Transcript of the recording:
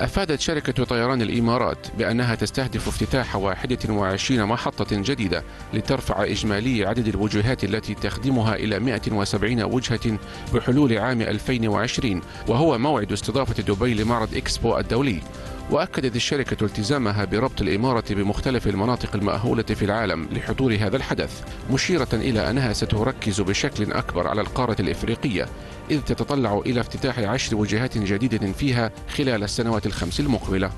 أفادت شركة طيران الإمارات بأنها تستهدف افتتاح 21 محطة جديدة لترفع إجمالي عدد الوجهات التي تخدمها إلى 170 وجهة بحلول عام 2020 وهو موعد استضافة دبي لمعرض إكسبو الدولي. وأكدت الشركة التزامها بربط الإمارة بمختلف المناطق المأهولة في العالم لحضور هذا الحدث مشيرة إلى أنها ستركز بشكل أكبر على القارة الإفريقية إذ تتطلع إلى افتتاح عشر وجهات جديدة فيها خلال السنوات الخمس المقبلة.